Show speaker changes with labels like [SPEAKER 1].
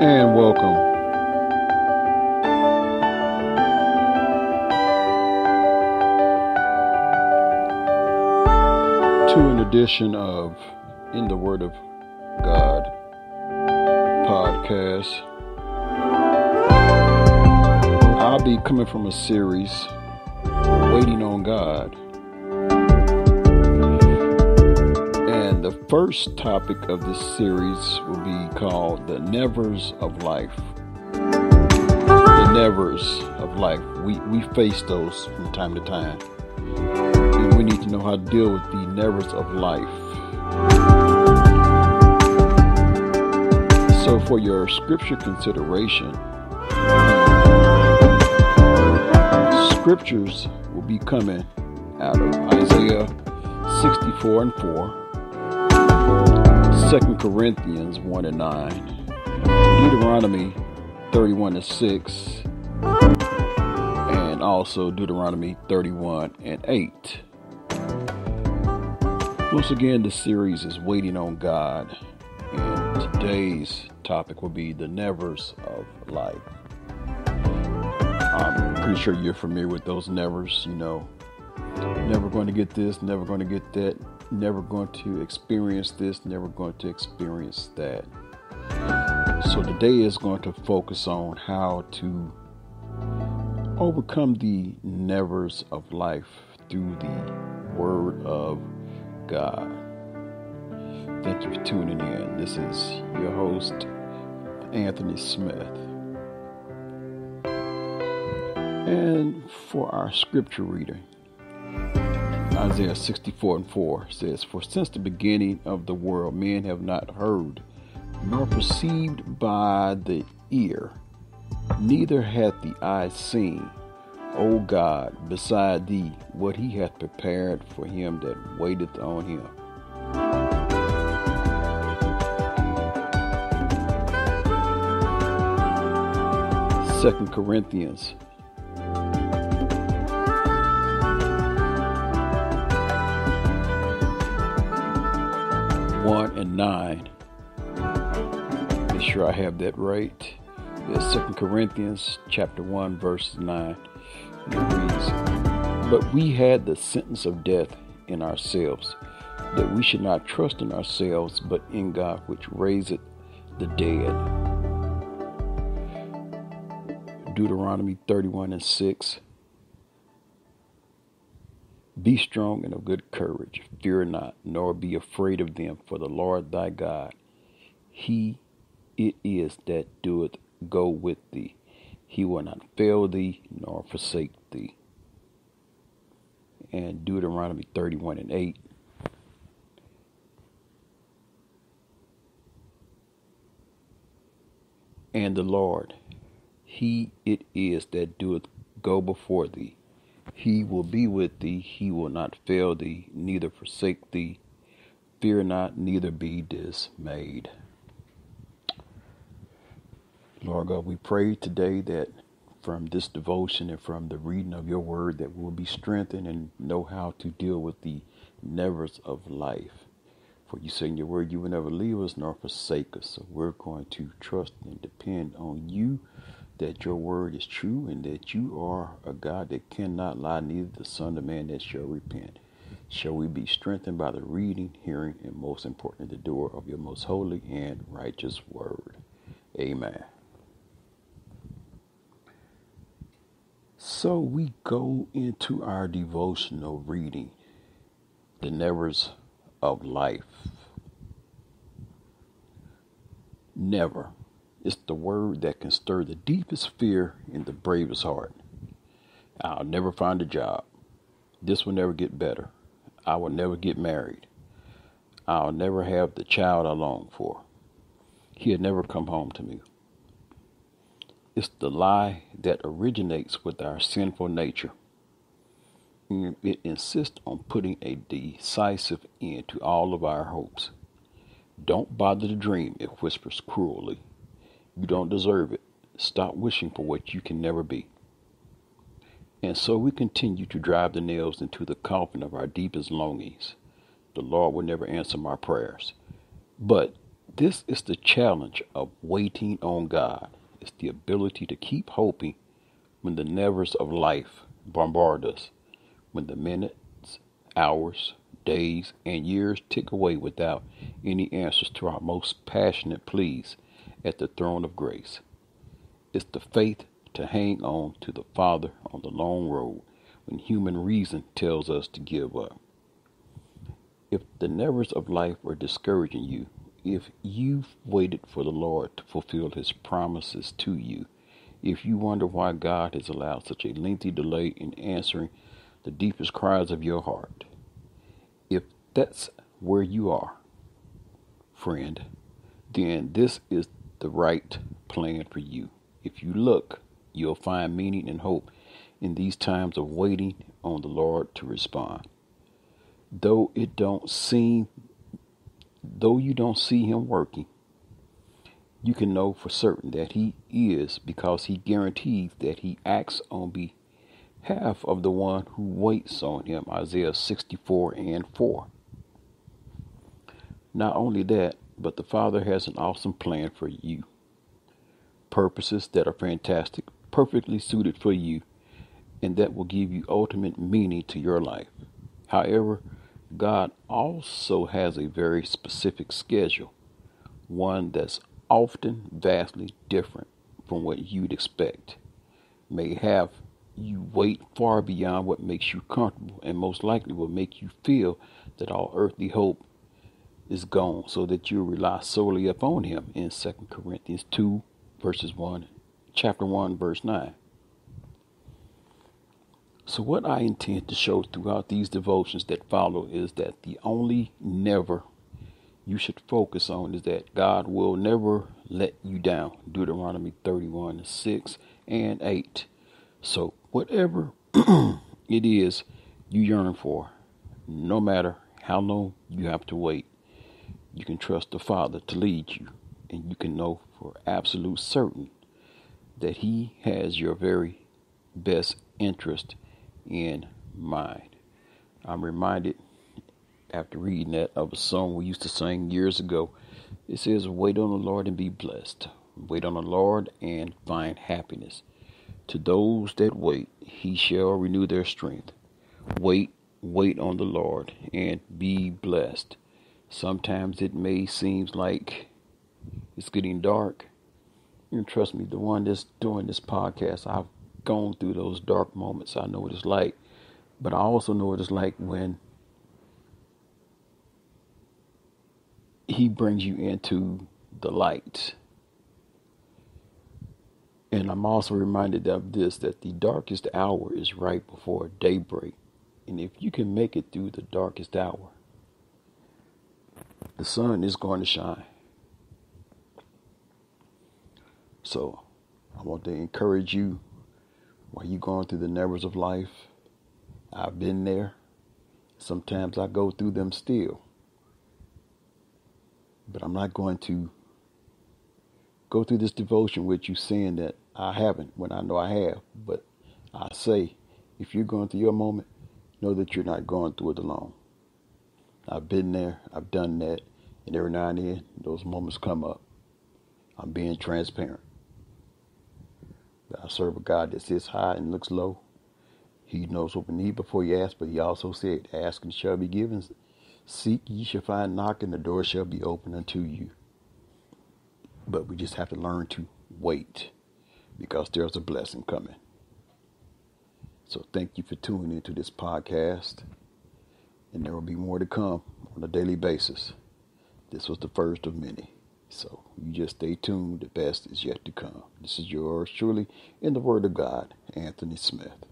[SPEAKER 1] And welcome to an edition of In the Word of God podcast. I'll be coming from a series, Waiting on God. And the first topic of this series will be called The Nevers of Life. The Nevers of Life. We, we face those from time to time. And we need to know how to deal with the nevers of life. So, for your scripture consideration, scriptures will be coming out of Isaiah 64 and 4, 2 Corinthians 1 and 9, Deuteronomy 31 and 6, and also Deuteronomy 31 and 8. Once again, the series is Waiting on God, and today's topic will be the nevers of life. I'm pretty sure you're familiar with those nevers, you know, never going to get this, never going to get that, never going to experience this, never going to experience that. So today is going to focus on how to overcome the nevers of life through the Word of God. Thank you for tuning in. This is your host, Anthony Smith. And for our scripture reading, Isaiah 64 and 4 says, For since the beginning of the world, men have not heard, nor perceived by the ear, neither hath the eye seen, O God, beside thee, what he hath prepared for him that waiteth on him. Second Corinthians one and nine. Make sure I have that right. Second Corinthians chapter one, verse nine. It reads, But we had the sentence of death in ourselves, that we should not trust in ourselves, but in God which raiseth the dead. Deuteronomy 31 and 6. Be strong and of good courage. Fear not, nor be afraid of them, for the Lord thy God, he it is that doeth go with thee. He will not fail thee, nor forsake thee. And Deuteronomy 31 and 8. And the Lord, he it is that doeth go before thee. He will be with thee, he will not fail thee, neither forsake thee. Fear not, neither be dismayed. Lord God, we pray today that from this devotion and from the reading of your word that we'll be strengthened and know how to deal with the nevers of life. For you say in your word you will never leave us nor forsake us. So we're going to trust and depend on you that your word is true and that you are a God that cannot lie, neither the Son of Man that shall repent. Shall we be strengthened by the reading, hearing, and most importantly, the doer of your most holy and righteous word. Amen. So we go into our devotional reading, The Nevers of Life. Never is the word that can stir the deepest fear in the bravest heart. I'll never find a job. This will never get better. I will never get married. I'll never have the child I long for. He'll never come home to me. It's the lie that originates with our sinful nature. It insists on putting a decisive end to all of our hopes. Don't bother to dream, it whispers cruelly. You don't deserve it. Stop wishing for what you can never be. And so we continue to drive the nails into the coffin of our deepest longings. The Lord will never answer my prayers. But This is the challenge of waiting on God. It's the ability to keep hoping when the nevers of life bombard us, when the minutes, hours, days, and years tick away without any answers to our most passionate pleas at the throne of grace. It's the faith to hang on to the Father on the long road when human reason tells us to give up. If the nevers of life are discouraging you, if you've waited for the Lord to fulfill his promises to you, if you wonder why God has allowed such a lengthy delay in answering the deepest cries of your heart, if that's where you are, friend, then this is the right plan for you. If you look, you'll find meaning and hope in these times of waiting on the Lord to respond. Though it don't seem though you don't see him working, you can know for certain that he is because he guarantees that he acts on behalf of the one who waits on him. Isaiah 64 and 4. Not only that, but the Father has an awesome plan for you. Purposes that are fantastic, perfectly suited for you, and that will give you ultimate meaning to your life. However, God also has a very specific schedule, one that's often vastly different from what you'd expect, may have you wait far beyond what makes you comfortable, and most likely will make you feel that all earthly hope is gone, so that you rely solely upon Him in 2 Corinthians 2, verses 1, chapter 1, verse 9. So, what I intend to show throughout these devotions that follow is that the only never you should focus on is that God will never let you down. Deuteronomy 31 6 and 8. So, whatever it is you yearn for, no matter how long you have to wait, you can trust the Father to lead you, and you can know for absolute certain that He has your very best interest in mind. I'm reminded after reading that of a song we used to sing years ago. It says, Wait on the Lord and be blessed. Wait on the Lord and find happiness. To those that wait, he shall renew their strength. Wait, wait on the Lord and be blessed. Sometimes it may seem like it's getting dark. And trust me, the one that's doing this podcast, I've gone through those dark moments. I know what it's like. But I also know what it's like when he brings you into the light. And I'm also reminded of this that the darkest hour is right before daybreak. And if you can make it through the darkest hour, the sun is going to shine. So I want to encourage you while you're going through the nevers of life. I've been there. Sometimes I go through them still. But I'm not going to go through this devotion with you saying that I haven't when I know I have. But I say, if you're going through your moment, know that you're not going through it alone. I've been there, I've done that, and every now and then those moments come up. I'm being transparent. I serve a God that sits high and looks low. He knows what we need before you ask, but he also said, Ask and shall be given. Seek ye shall find, knock, and the door shall be open unto you. But we just have to learn to wait because there's a blessing coming. So thank you for tuning into this podcast. And there will be more to come on a daily basis. This was the first of many. So you just stay tuned. The best is yet to come. This is yours truly in the Word of God, Anthony Smith.